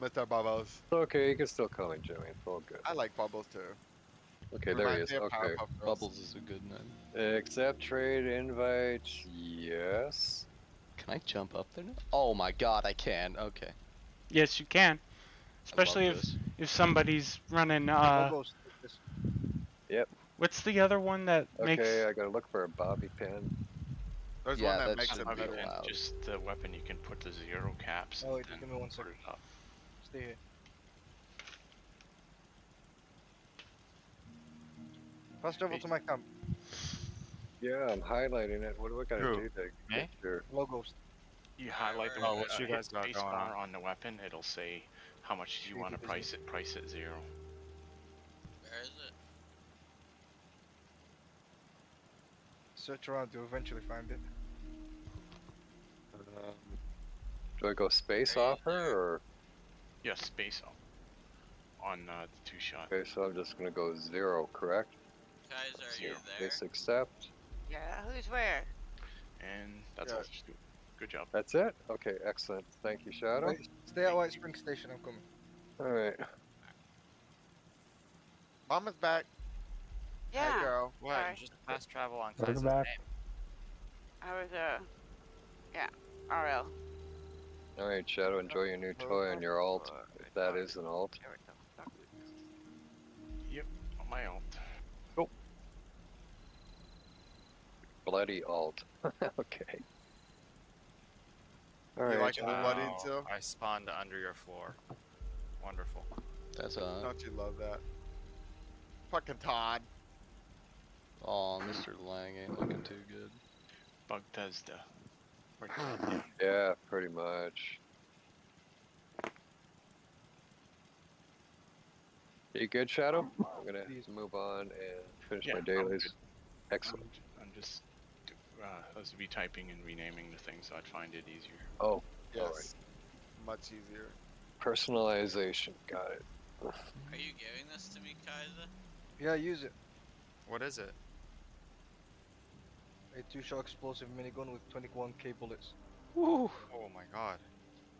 Mr. Bubbles. Okay, you can still call me Jimmy. It's all good. I like Bubbles too. Okay, there he is. Okay. Bubbles is a good name. Accept trade invite. Yes. Can I jump up there now? Oh my god, I can. Okay. Yes, you can. Especially if this. if somebody's running. Uh, Logos, this- what's the other one that makes? Okay, I gotta look for a bobby pin. There's Yeah, one that that's makes should it be better. allowed. than loud. just the weapon, you can put the zero caps. Oh, and wait, then give me one put second. it up. Stay here. Fast travel to my camp. Yeah, I'm highlighting it. What do I gotta Who? do to Me? get your Logos. You highlight the Oh, one what uh, you guys got space bar on? on the weapon. It'll say how much you want to price it. Price it zero. Where is it? Search around, you'll eventually find it. um, do I go space There you offer or Yeah, space o- on uh, the two shot. okay, so I'm just gonna go zero, correct? Guys, are Zero. you there? Base accept. Yeah, who's where? And that's all. Just do. Good job. That's it? Okay, excellent. Thank you, Shadow. Wait, stay at White Spring Station, I'm coming. Alright. Mama's back. Hey, Yeah, girl. What? Sorry. Just fast travel on Welcome Kai's back. name. I was, uh, yeah, RL. Alright, Shadow, enjoy your new toy and your alt. If that is an alt. Yep. On my alt. Bloody alt. okay. You Alright. like bloody Wow, too? I spawned under your floor. Wonderful. That's uh Don't you love that? Fucking Todd. oh Mr. Lang ain't looking too good. Bugthesda. Or- yeah. Yeah, pretty much. You good, Shadow? I'm gonna Please. move on and finish Yeah, my I'm dailies. Excellent. I'm, j- I'm just uh, I was retyping and renaming the things so I'd find it easier. Oh, Yes. Alright. Much easier. personalization. Got it. Are you giving this to me, Kaiser? Yeah, use it. What is it? A two-shot explosive minigun with 21k bullets. Oh my god.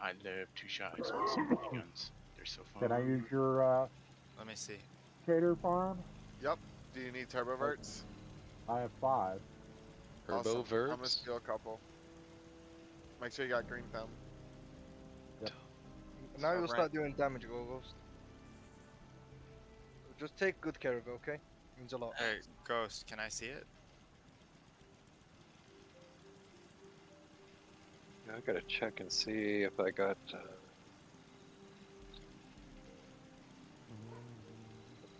I love two shot explosive guns. They're so fun. Can I use your uh, Let me see. cater farm? Yep. Do you need turboverts? I have five. Herbo Awesome. I'm gonna steal a couple. Make sure you got green thumb. Now you'll start doing damage, Ghost. Just take good care of it, okay? Means a lot. Hey, Ghost, can I see it? I gotta check and see if I got. Uh,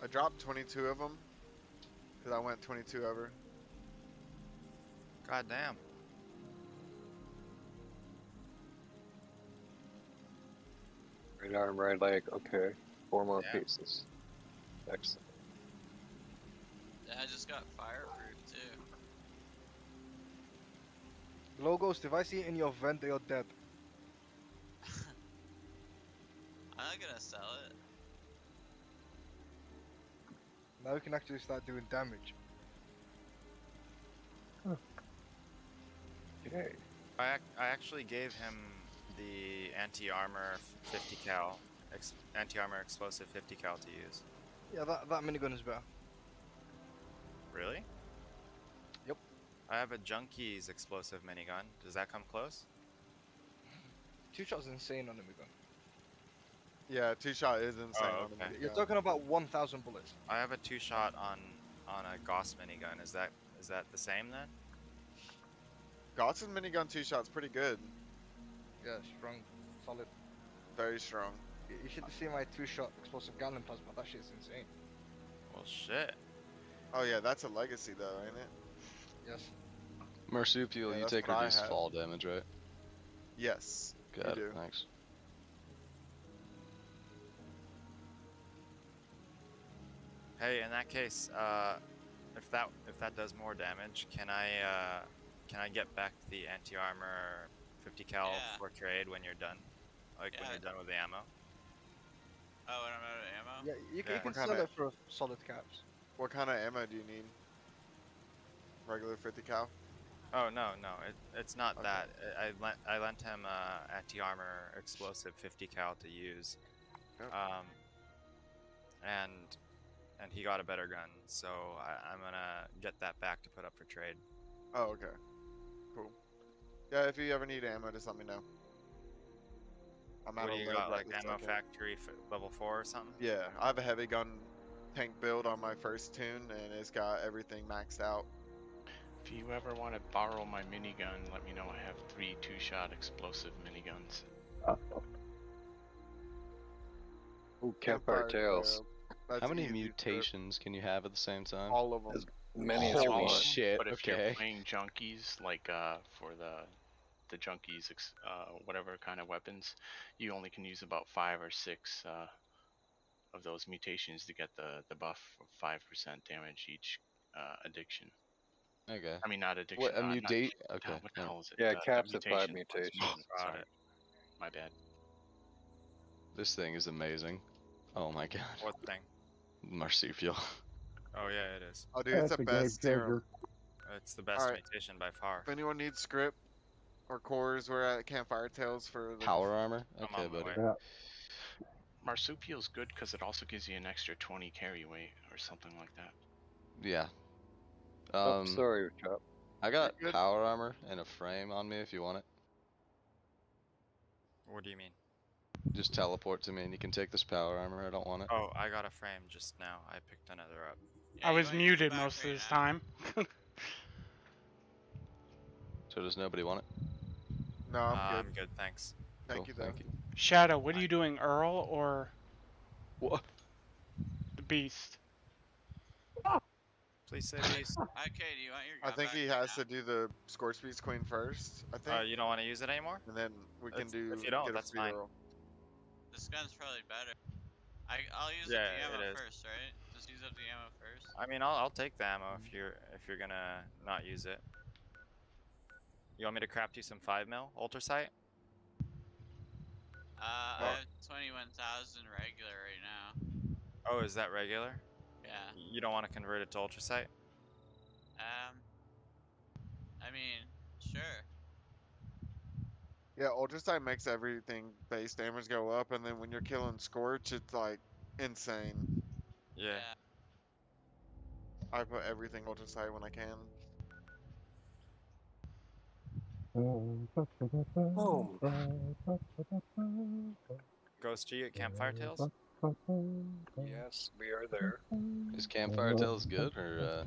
I dropped 22 of them. Cause I went 22 over. God damn. right arm, right leg. Okay, four more Yeah. pieces. Excellent. Yeah, I just got fireproof too. Logos, if I see it in your vent, you're dead. I'm not gonna sell it. Now we can actually start doing damage. Okay. I, ac- I actually gave him the anti-armor 50 cal, anti-armor explosive 50 cal to use. Yeah, that, that minigun is better. Really? Yep. I have a Junkies explosive minigun. Does that come close? Two shots is insane on the minigun. Yeah, two shot is oh, insane. Oh, on the okay. minigun. You're talking about 1,000 bullets. I have a two shot on on a Gauss minigun. Is that is that the same then? Gauss's minigun two shot's pretty good. Yeah, strong, solid. Very strong. You you should see my two-shot explosive Gatling plasma. That shit's insane. Well, shit. Oh yeah, that's a legacy though, ain't it? Yes. Marsupial, Yeah, you take reduced fall damage, right? Yes. you Got do. it, thanks. Hey, in that case, uh, if that if that does more damage, can I uh, can I get back the anti armor 50 cal Yeah. for trade when you're done? Like when you're done with the ammo? Oh, and I'm out of ammo? Yeah, you, can Yeah. you can sell kinda- it for solid caps. What kind of ammo do you need? Regular 50 cal? Oh no, no, it, it's not Okay. that. I, I lent I lent him uh, anti-armor explosive 50 cal to use, Yep. um, and and he got a better gun, so I, I'm gonna get that back to put up for trade. Oh, okay. Cool. Yeah, if you ever need ammo, just let me know. I'm out what of do you got, right like ammo second. factory level four or something? Yeah, I have a heavy gun tank build on my first tune, and it's got everything maxed out. If you ever want to borrow my minigun, let me know. I have three two-shot explosive miniguns. Ooh, campfire tales. Trail. That's How many mutations can you have at the same time? All of them. As Many as you Holy want. shit, But if okay. you're playing junkies, like uh, for the the junkies, uh, whatever kind of weapons, you only can use about five or six uh, of those mutations to get the the buff of five percent damage each uh, addiction. Okay. I mean, not addiction. What, a uh, not- mutate? uh, Okay. what the no. hell is it? Yeah, Uh, it caps at five mutation. mutations. Sorry, my bad. This thing is amazing. Oh my god. What thing? Marsupial. Oh yeah, it is. Oh, dude, That's it's the best serum. It's the best Alright. mutation by far. If anyone needs script or cores, we're at Campfire Tales for the Power armor? Okay, on buddy. Yeah. Marsupial's good because it also gives you an extra 20 carry weight or something like that. Yeah. Oh, Um, sorry, Chop. I got power armor and a frame on me if you want it. What do you mean? Just teleport to me and you can take this power armor. I don't want it. Oh, I got a frame just now. I picked another up. Yeah, I was muted back most of this now? time. So does nobody want it? No, Uh, I'm I'm good. good, thanks. Thank Cool, you, though. Thank you. Shadow, what are you doing, Earl or What? the Beast? Please say please. Okay, do you want your I think he has now? to do the Scorch Beast Queen first. I think, Uh, you don't want to use it anymore? and then we can do. if you don't, that's fine. roll. This gun's probably better. I I'll use Yeah, up the ammo first, right? Just use up the ammo first. I mean, I'll, I'll take the ammo if you're if you're gonna not use it. You want me to craft you some five mil Ultracite? Uh, I have 21,000 regular right now. Oh, is that regular? Yeah. You don't want to convert it to Ultracite? Um. I mean, sure. Yeah, Ultracite makes everything base damage go up, and then when you're killing Scorch, it's like insane. Yeah. I put everything Ultracite when I can. Oh. Ghost G at Campfire Tales? Yes, we are there. Is Campfire Tales good or uh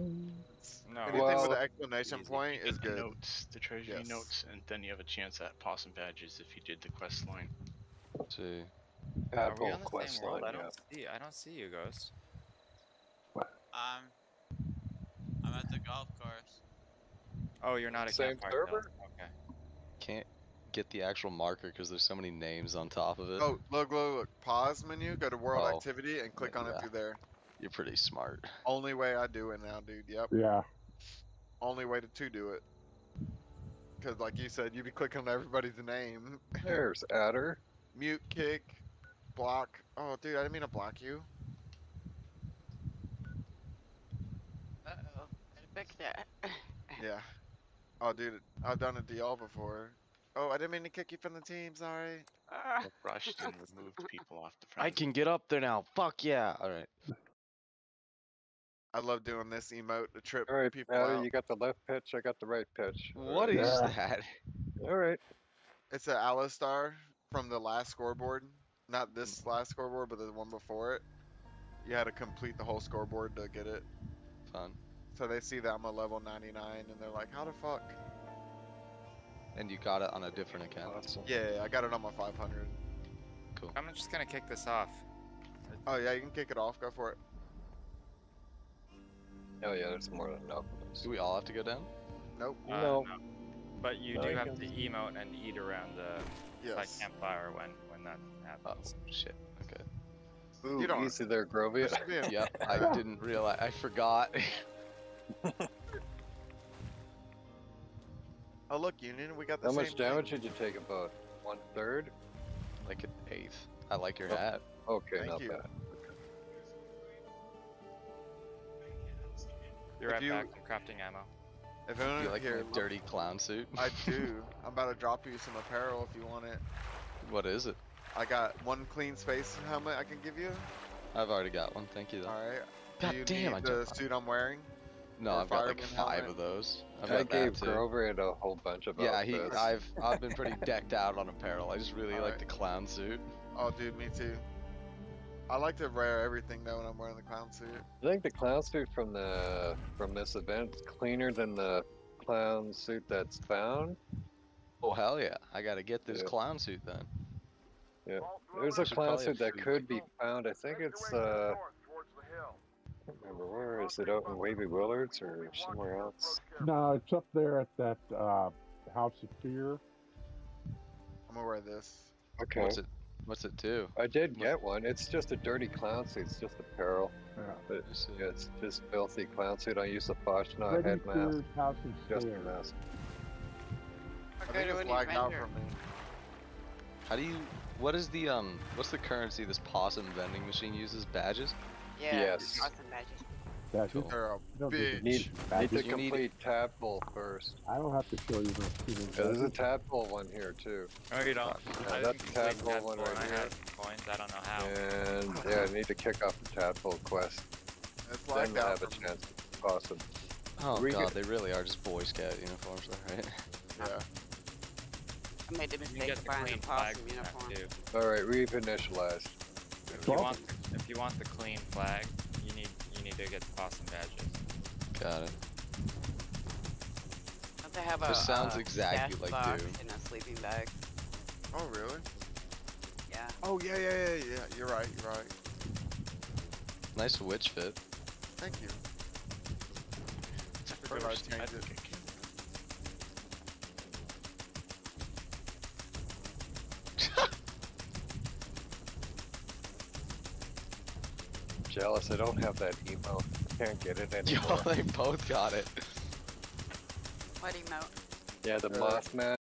No. Anything Well, with an exclamation point is the good. notes, the treasury Yes. notes, and then you have a chance at possum badges if you did the quest line. to Are we on the quest same world? line, I don't see. I don't see you, Ghost. What? Um. I'm at the golf course. Oh, you're not a Same Campfire Tales. server? Okay. can't get the actual marker because there's so many names on top of it. Oh, look, look, look. Pause menu, go to World Oh. Activity, and click on it Yeah. through there. You're pretty smart. Only way I do it now, dude. Yep. Yeah. Only way to, to do it. Because, like you said, you'd be clicking on everybody's name. There's Adder. Mute, kick, block. Oh, dude, I didn't mean to block you. Uh oh. Fix that. Yeah. Oh, dude, I've done it to y'all before. Oh, I didn't mean to kick you from the team. Sorry. Ah. Rushed and removed people off the front. I can get up there now. Fuck yeah. All right. I love doing this emote to trip All right, people Adder, out. you got the left pitch. I got the right pitch. What is Yeah. that? All right. It's an Alistar from the last scoreboard. Not this last scoreboard, but the one before it. You had to complete the whole scoreboard to get it. Fun. So they see that I'm a level 99 and they're like, how the fuck? And you got it on a different account. Awesome. Yeah, I got it on my 500. Cool. I'm just gonna kick this off. Oh yeah, you can kick it off. Go for it. Oh yeah, there's more than enough. Do we all have to go down? Nope. Uh, No. But you No, do you have can- to emote and eat around the Yes. campfire when when that happens. Oh shit. Okay. You don't- easy there, Grovia. There should Yep. I didn't realize. I forgot. Oh look, Union, we got the How same much damage thing. did you take? About one third. like an eighth. I like your Oh. hat. Okay, Thank not you. bad. You're if right you- back. I'm crafting ammo. If anyone You like here, my dirty clown suit? I do. I'm about to drop you some apparel if you want it. What is it? I got one clean space helmet I can give you. I've already got one. Thank you though. All right. God do you damn, I need the jumped on it. suit I'm wearing? No, I've got like five helmet? of those. I've I got gave that too. Grover a whole bunch of Yeah, he. outfits. I've I've been pretty decked out on apparel. I just really like Alright. the clown suit. Oh, dude, me too. I like to wear everything though when I'm wearing the clown suit. I think the clown suit from the from this event is cleaner than the clown suit that's found. Oh hell yeah! I gotta get this Yeah. clown suit then. Yeah, there's a clown suit that could be found. I think it's uh, I can't remember where is it out in Wavy Willard's or somewhere else. No, it's up there at that uh, House of Fear. I'm gonna wear this. Okay, What's it? What's it do? I did get one. It's just a dirty clown suit. It's just apparel. Yeah. But Let's yeah, it's just filthy clown suit. I use the Fashna Freddy head mask. Fear's House of Just a Stairs. mask. I think it's lagged out vendor. from me. How do you? What is the um? What's the currency this possum vending machine uses? Badges? Yeah. Yes. Awesome badges. That's Cool. it. They're a You don't need bitch. to- Need, need badges. the You need- complete tadpole first. I don't have to show you the. the Yeah, there's a tadpole one here too. No, you don't. Yeah, I that's didn't the complete tadpole one right and I here. had coins. I don't know how. And yeah, I need to kick off the tadpole quest. It's Then lagged we'll out have a from me. chance. Awesome. Oh We god, they really are just Boy Scout uniforms, though, right? Yeah. I made the You mistake get of the buying clean flag possum from that uniform. too. All right, we've initialized. If you want, if you want the clean flag, you need you need to get the possum badges. Got it. Don't they have a This sounds uh, exactly like box Doom. in a sleeping bag? Oh really? Yeah. Oh yeah, yeah, yeah, yeah. You're right. You're right. Nice witch fit. Thank you. It's a Forgot first. I changed think it. I can- Jealous, I don't have that emo. Can't get it anymore. Yo, they both got it. What emote? yeah, the Uh, Mothman